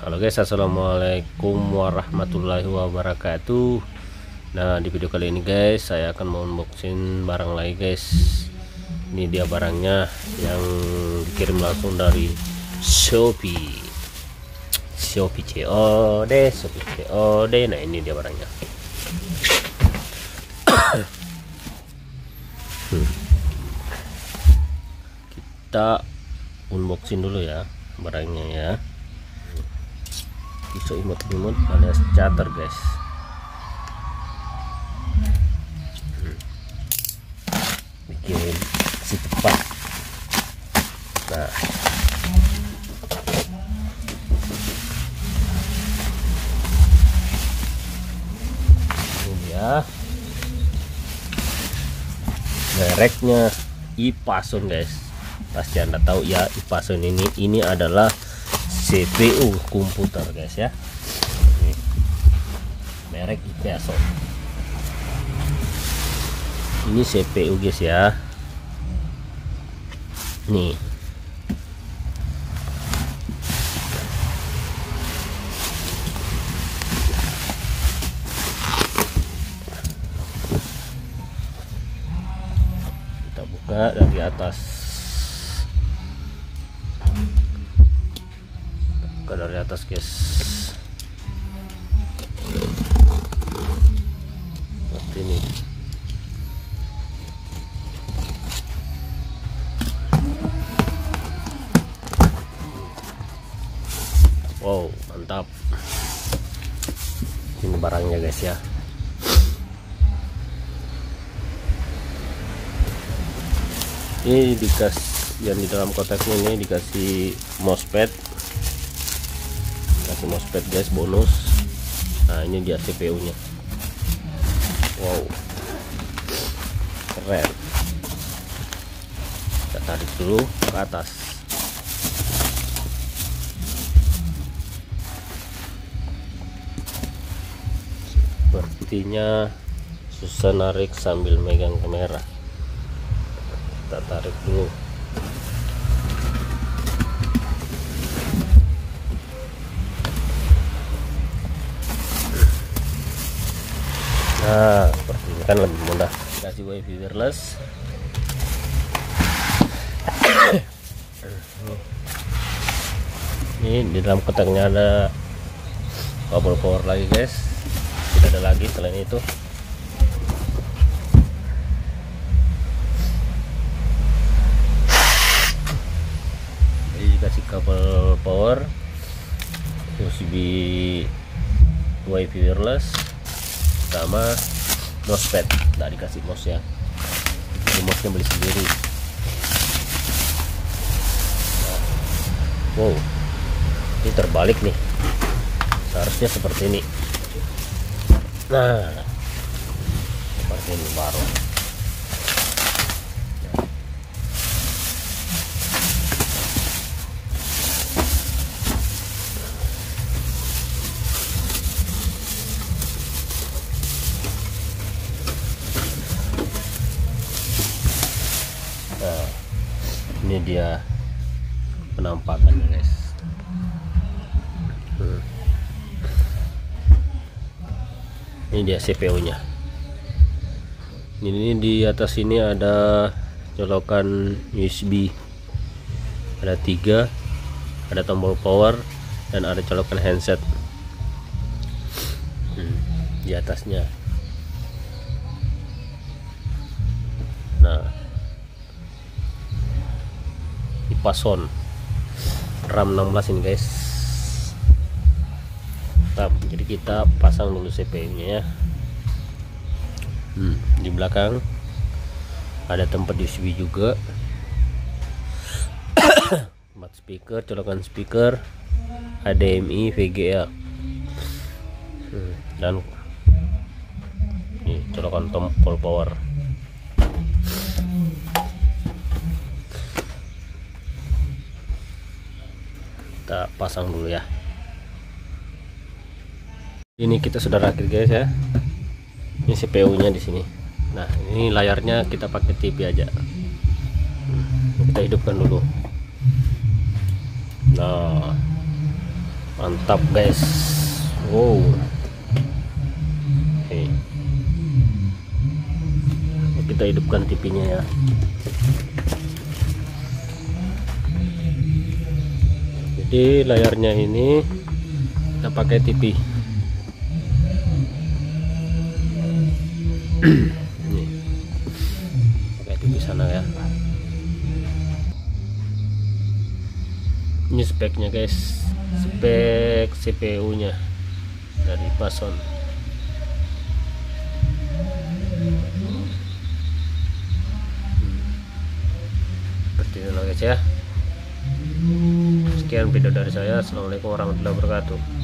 Halo guys assalamualaikum warahmatullahi wabarakatuh. Nah di video kali ini guys saya akan mau unboxing barang lagi guys. Ini dia barangnya yang dikirim langsung dari Shopee. Shopee COD Shopee COD Nah ini dia barangnya. Kita unboxing dulu ya barangnya ya pisau imut-imut alias cater guys. Bikin si cepat nah. Ini dia. Mereknya Ipason guys. Pasti anda tahu ya Ipason ini ini adalah CPU komputer guys ya. Nih. merek IPASO ini CPU guys ya. Nih. Kita buka dari atas buka dari atas guys. Seperti ini. Wow mantap. Ini barangnya guys ya. Ini dikasih yang di dalam kotaknya ini dikasih mousepad kasih mousepad guys bonus. Nah ini dia CPU nya wow. Keren. Kita tarik dulu ke atas. Sepertinya susah narik sambil megang kamera. Kita tarik dulu nah seperti ini kan lebih mudah. Kasih wifi wireless. Ini di dalam kotaknya ada kabel power lagi guys. Tidak ada lagi selain itu. Jadi dikasih kabel power. USB wifi wireless sama mousepad nggak dikasih mouse ya. Ini mouse beli sendiri. Nah. wow. Ini terbalik nih. Seharusnya seperti ini. Nah seperti ini baru nah ini dia penampakannya guys hmm. ini dia CPU nya ini di atas ini ada colokan USB ada tiga ada tombol power dan ada colokan handset hmm. di atasnya nah Pason. RAM 16 ini guys. RAM jadi kita pasang dulu CPU nya ya. Hmm, di belakang ada tempat USB juga. Tempat speaker colokan speaker HDMI VGA hmm, dan ini colokan tombol power kita pasang dulu ya. Ini kita sudah rakit guys ya. Ini CPU nya di sini. Nah ini layarnya kita pakai TV aja. Kita hidupkan dulu. Nah mantap guys. Wow. Kita hidupkan TV-nya ya jadi layarnya ini kita pakai TV Nih. pakai TV sana ya. Ini speknya guys. Spek CPU nya dari Pason seperti itu guys ya sekian video dari saya. Assalamualaikum warahmatullahi wabarakatuh